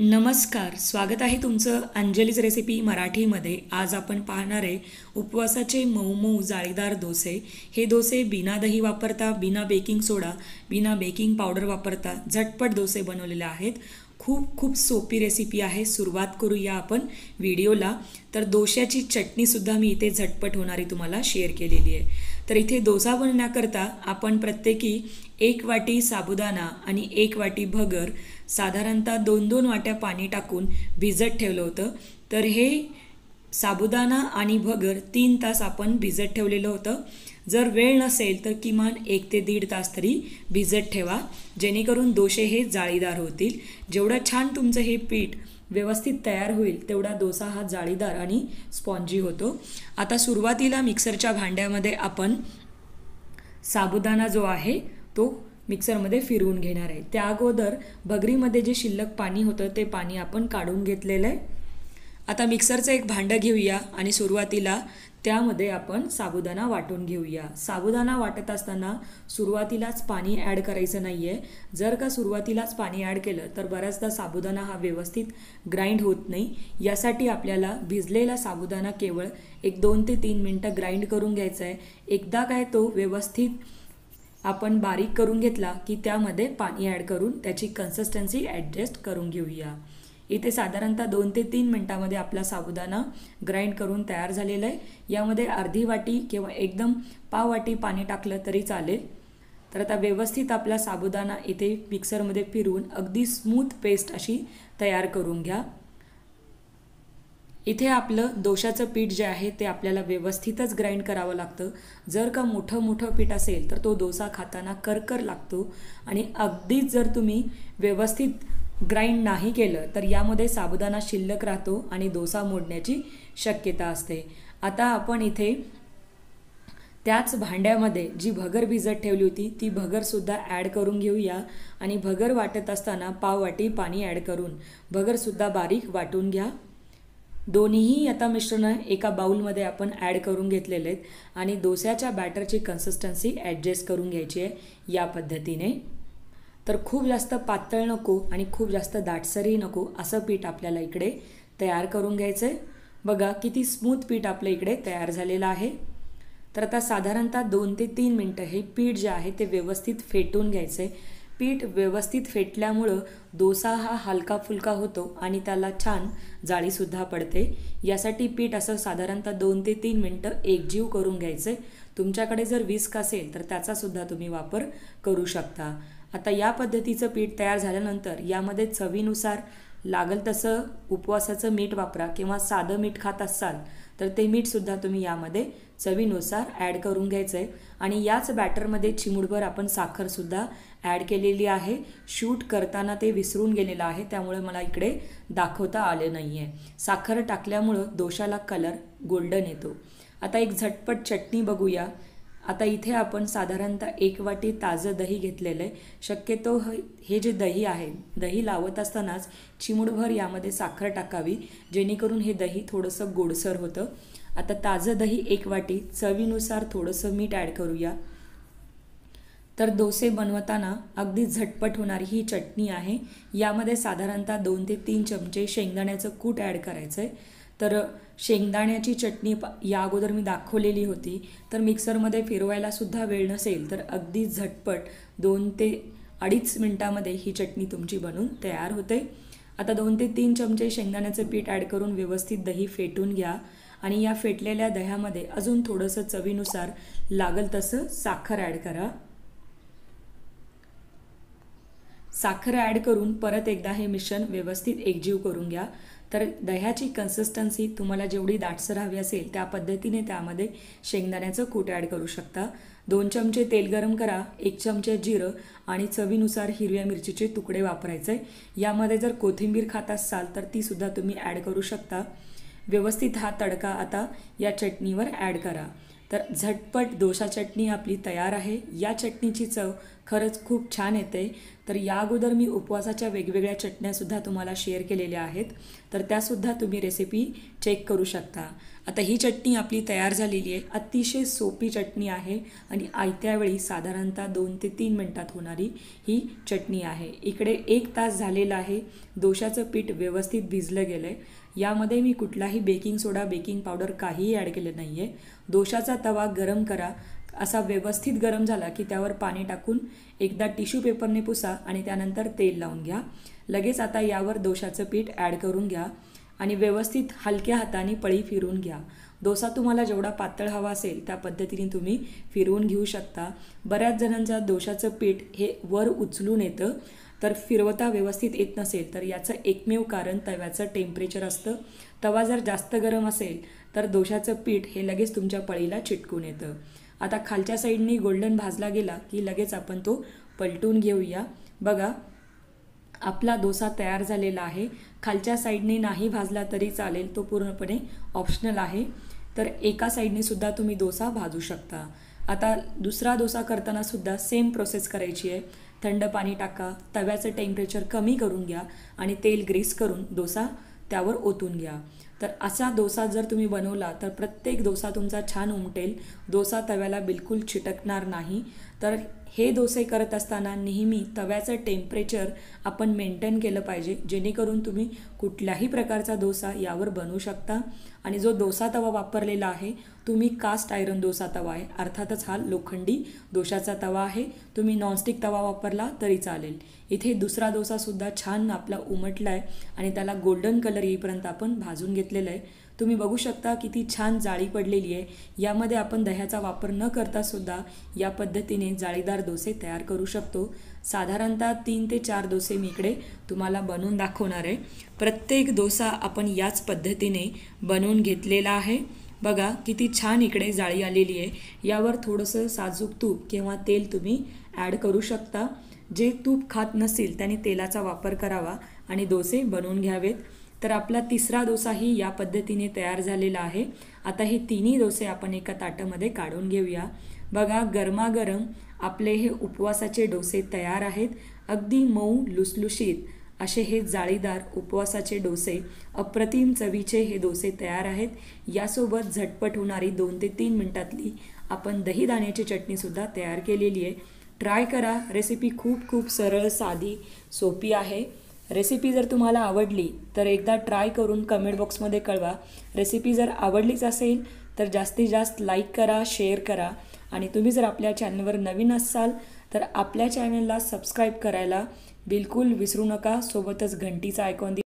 नमस्कार स्वागत आहे तुमचं अंजलीज रेसिपी मराठीमध्ये. आज आपण पाहणार आहे उपवासाचे मऊ मऊ जाळीदार डोसे. हे डोसे बिना दही वापरता बिना बेकिंग सोडा बिना बेकिंग पावडर वापरता झटपट डोसे बनवलेले आहेत. खूप खूप सोपी रेसिपी आहे. सुरुवात करूया आपण व्हिडिओला. तर डोश्याची चटणीसुद्धा मी इथे झटपट होणारी तुम्हाला शेअर केलेली आहे. तर इथे डोसा बनण्याकरता आपण प्रत्येकी एक वाटी साबुदाणा आणि एक वाटी भगर साधारणतः दोन दोन वाट्या पाणी टाकून भिजत ठेवलं होतं. तर हे साबुदाणा आणि भगर तीन तास आपण भिजत ठेवलेलं होतं. जर वेळ नसेल तर किमान एक ते दीड तास तरी भिजत ठेवा. जेणेकरून दोशे हे जाळीदार होतील. जेवढं छान तुमचं हे पीठ व्यवस्थित तयार होईल तेवढा डोसा हा जाळीदार आणि स्पॉन्जी होतो. आता सुरुवातीला मिक्सरच्या भांड्यामध्ये आपण साबुदाणा जो आहे तो मिक्सरमध्ये फिरवून घेणार आहे. त्या अगोदर भगरीमध्ये जे शिल्लक पाणी होतं ते पाणी आपण काढून घेतलेलं आहे. आता मिक्सरचं एक भांडं घेऊया आणि सुरुवातीला त्यामध्ये आपण साबुदाणा वाटून घेऊया. साबुदाणा वाटत असताना सुरुवातीलाच पाणी ॲड करायचं नाही आहे जर का सुरुवातीलाच पाणी ॲड केलं तर बऱ्याचदा साबुदाणा हा व्यवस्थित ग्राइंड होत नाही. यासाठी आपल्याला भिजलेला साबुदाणा केवळ एक दोन ते तीन मिनटं ग्राइंड करून घ्यायचा आहे एकदा काय तो व्यवस्थित आपण बारीक करून घेतला की त्यामध्ये पाणी ॲड करून त्याची कन्सिस्टन्सी ॲडजस्ट करून घेऊया. इथे साधारणतः दोन ते तीन मिनटामध्ये आपला साबुदाणा ग्राइंड करून तयार झालेला आहे. यामध्ये अर्धी वाटी किंवा एकदम पाव वाटी पाणी टाकलं तरी चालेल. तर आता व्यवस्थित आपला साबुदाणा इथे मिक्सरमध्ये फिरवून अगदी स्मूथ पेस्ट अशी तयार करून घ्या. इथे आपलं दोशाचं पीठ जे आहे ते आपल्याला व्यवस्थितच ग्राइंड करावं लागतं. जर का मोठं मोठं पीठ असेल तर तो डोसा खाताना करकर लागतो. आणि अगदीच जर तुम्ही व्यवस्थित ग्राइंड नाही केलं तर यामध्ये साबुदाणा शिल्लक राहतो आणि डोसा मोडण्याची शक्यता असते. आता आपण इथे त्याच भांड्यामध्ये जी भगर भिजत ठेवली होती ती भगरसुद्धा ॲड करून घेऊया आणि भगर वाटत असताना पाव वाटी पाणी ॲड करून भगरसुद्धा बारीक वाटून घ्या. दोन्हीही आता मिश्रण एका बाऊलमध्ये आपण ॲड करून घेतलेले आहेत आणि डोस्याच्या बॅटरची कन्सिस्टन्सी ॲडजस्ट करून घ्यायची आहे या पद्धतीने. तर खूप जास्त पातळ नको आणि खूप जास्त दाटसरही नको असं पीठ आपल्याला इकडे तयार करून घ्यायचं आहे बघा किती स्मूथ पीठ आपलं इकडे तयार झालेलं आहे. तर आता साधारणतः दोन ते तीन मिनटं हे पीठ जे आहे ते व्यवस्थित फेटून घ्यायचं आहे पीठ व्यवस्थित फेटल्यामुळं डोसा हा हलका फुलका होतो आणि त्याला छान जाळीसुद्धा पडते. यासाठी पीठ असं साधारणतः दोन ते तीन मिनटं एकजीव करून घ्यायचं आहे तुमच्याकडे जर विस्क असेल तर त्याचासुद्धा तुम्ही वापर करू शकता. आता या पद्धतीचं पीठ तयार झाल्यानंतर यामध्ये चवीनुसार लागल तसं उपवासाचं मीठ वापरा किंवा साधं मीठ खात असाल तर ते मीठसुद्धा तुम्ही यामध्ये चवीनुसार ॲड करून घ्यायचं आहे आणि याच बॅटरमध्ये चिमुडभर आपण साखरसुद्धा ॲड केलेली आहे. शूट करताना ते विसरून गेलेलं आहे त्यामुळे मला इकडे दाखवता आले नाही आहे साखर टाकल्यामुळं दोशाला कलर गोल्डन येतो. आता एक झटपट चटणी बघूया. आता इथे आपण साधारणतः एक वाटी ताजं दही घेतलेलं आहे. शक्यतो हे जे दही आहे दही लावत असतानाच चिमुडभर यामध्ये साखर टाकावी जेणेकरून हे दही थोडंसं गोडसर होतं. आता ताजं दही एक वाटी चवीनुसार थोडंसं मीठ ॲड करूया. तर डोसे बनवताना अगदी झटपट होणारी ही चटणी आहे. यामध्ये साधारणतः दोन ते तीन चमचे शेंगदाण्याचं कूट ॲड करायचं आहे तर शेंगदाण्याची चटणी या अगोदर मी दाखवलेली होती. तर मिक्सरमध्ये फिरवायला सुद्धा वेळ नसेल तर अगदी झटपट दोन ते अडीच मिनटामध्ये ही चटणी तुमची बनून तयार होते. आता दोन ते तीन चमचे शेंगदाण्याचं पीठ ॲड करून व्यवस्थित दही फेटून घ्या आणि या फेटलेल्या दह्यामध्ये अजून थोडंसं चवीनुसार लागल तसं साखर ॲड करा. साखर ॲड करून परत एकदा हे मिश्रण व्यवस्थित एकजीव करून घ्या. तर दह्याची कन्सिस्टन्सी तुम्हाला जेवढी दाटसर हवी असेल त्या पद्धतीने त्यामध्ये शेंगदाण्याचं कूट ॲड करू शकता. दोन चमचे तेल गरम करा एक चमचे जिरं आणि चवीनुसार हिरव्या मिरचीचे तुकडे वापरायचे. यामध्ये जर कोथिंबीर खात असाल तर तीसुद्धा तुम्ही ॲड करू शकता. व्यवस्थित हा तडका आता या चटणीवर ॲड करा. तर झटपट डोसा चटणी आपली तयार आहे. या चटणीची चव खरंच खूप छान येते. तर या अगोदर मी उपवासाच्या वेगवेगळ्या चटण्यासुद्धा तुम्हाला शेअर केलेल्या आहेत. तर त्यासुद्धा तुम्ही रेसिपी चेक करू शकता. आता ही चटणी आपली तयार झालेली आहे. अतिशय सोपी चटणी आहे आणि आयत्या वेळी साधारणतः दोन ते तीन मिनटात होणारी ही चटणी आहे. इकडे एक तास झालेला आहे. दोशाचं पीठ व्यवस्थित भिजलं गेलं आहे यामध्ये मी कुठलाही बेकिंग सोडा बेकिंग पावडर काहीही ॲड केलं नाही आहे दोशाचा तवा गरम करा. असा व्यवस्थित गरम झाला की त्यावर पाणी टाकून एकदा टिश्यू पेपरने पुसा आणि त्यानंतर तेल लावून घ्या. लगेच आता यावर दोशाचं पीठ ॲड करून घ्या आणि व्यवस्थित हलक्या हाताने पळी फिरून घ्या. डोसा तुम्हाला जेवढा पातळ हवा असेल त्या पद्धतीने तुम्ही फिरवून घेऊ शकता. बऱ्याच जणांचा दोशाचं पीठ हे वर उचलून येतं. तर फिरवता व्यवस्थित येत नसेल तर याचं एकमेव कारण तव्याचं टेम्परेचर असतं. तवा जर जास्त गरम असेल तर दोशाचं पीठ हे लगेच तुमच्या पळीला चिटकून येतं. आता खालच्या साईडनी गोल्डन भाजला गेला की लगेच आपण तो पलटून घेऊया. बघा आपला डोसा तयार झालेला आहे. खालच्या साईडने नाही भाजला तरी चालेल तो पूर्णपणे ऑप्शनल आहे. तर एका साईडने सुद्धा तुम्ही डोसा भाजू शकता. आता दुसरा डोसा करताना सुद्धा सेम प्रोसेस करायची आहे. थंड पाणी टाका तव्याचं टेम्परेचर कमी करून घ्या आणि तेल ग्रीस करून डोसा त्यावर ओतून घ्या. तर असा डोसा जर तुम्ही बनवला तर प्रत्येक डोसा तुमचा छान उमटेल. डोसा तव्याला बिलकुल चिटकणार नाही. तर हे डोसे करत असताना नेहमी तव्याचं टेम्परेचर आपण मेंटेन केलं पाहिजे जेणेकरून तुम्ही कुठल्याही प्रकारचा डोसा यावर बनवू शकता. आणि जो डोसा तवा वापरलेला आहे तुम्ही कास्ट आयरन डोसा तवा आहे. अर्थातच हा लोखंडी दोशाचा तवा आहे. तुम्ही नॉनस्टिक तवा वापरला तरी चालेल. इथे दुसरा डोसासुद्धा छान आपला उमटला आहे आणि त्याला गोल्डन कलर येईपर्यंत आपण भाजून घेतलेलं आहे. तुम्ही बघू शकता किती छान जाळी पडलेली आहे. यामध्ये आपण दह्याचा वापर न करता सुद्धा या पद्धतीने जाळीदार डोसे तयार करू शकतो. साधारणतः तीन ते चार डोसे मी इकडे तुम्हाला बनवून दाखवणार आहे. प्रत्येक डोसा आपण याच पद्धतीने बनवून घेतलेला आहे. बघा किती छान इकडे जाळी आलेली आहे. यावर थोडंसं साजूक तूप किंवा तेल तुम्ही ॲड करू शकता. जे तूप खात नसेल त्याने तेलाचा वापर करावा आणि डोसे बनवून घ्यावेत. तर आपला तिसरा डोसाही या पद्धतीने तयार झालेला आहे. आता हे तिन्ही डोसे आपण एका ताटामध्ये काढून घेऊया. बघा गरमागरम आपले हे उपवासाचे डोसे तयार आहेत. अगदी मऊ लुसलुशीत असे हे जाळीदार उपवासाचे डोसे अप्रतिम चवीचे हे डोसे तयार आहेत. यासोबत झटपट होणारी दोन ते तीन मिनटातली आपण दही दाण्याची चटणीसुद्धा तयार केलेली आहे. ट्राय करा. रेसिपी खूप खूप सरळ साधी सोपी आहे. रेसिपी जर तुम्हाला आवडली तर एकदा ट्राय करून कमेंट बॉक्समध्ये कळवा. रेसिपी जर आवडलीच असेल तर जास्तीत जास्त लाईक करा शेअर करा. आणि तुम्ही जर आपल्या चॅनलवर नवीन असाल तर आपल्या चॅनलला सबस्क्राईब करायला बिलकुल विसरू नका. सोबतच घंटीचा आयकॉन